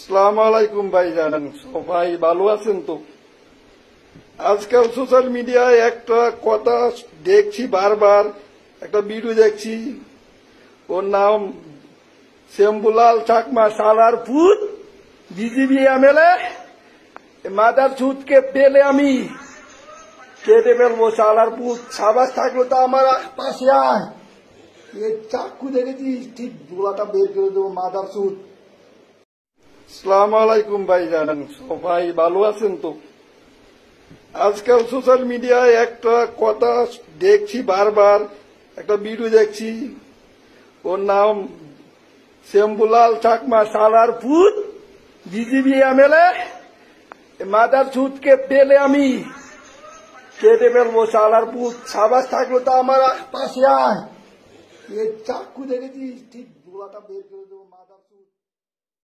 সালাম আলাইকুম ভাইজান, সবাই ভালো আছেন তো? আজকাল সোশ্যাল মিডিয়ায় একটা কথা দেখছি বারবার, একটা ভিডিও দেখছি। ওর নাম শ্যাম্বুলাল চাকমা সালার ফুট বিজিবি এমএলএ মাদার ছুটকে পেলে আমি। কেটে ফেলব সালার পুত সাবাস থাকল তো আমার পাশে আয়। চাকু দেখেছি ঠিক গোলাটা বের করে দেবো মাদার সুট সালাম আলাইকুম ভাইজান, সবাই ভালো আছেন তো? আজকাল সোশ্যাল মিডিয়ায় একটা কথা দেখছি বারবার, একটা ভিডিও দেখছি। ওর নাম শ্যাম্বুলাল চাকমা, সালার ফুট বিজিবি এমএলএ মাদার ছুটকে পেলে আমি। কেটে ফেলব সালার পুত সাবাস থাকল তো আমার পাশে আয়। চাকু দেখেছি ঠিক গোলাটা বের করে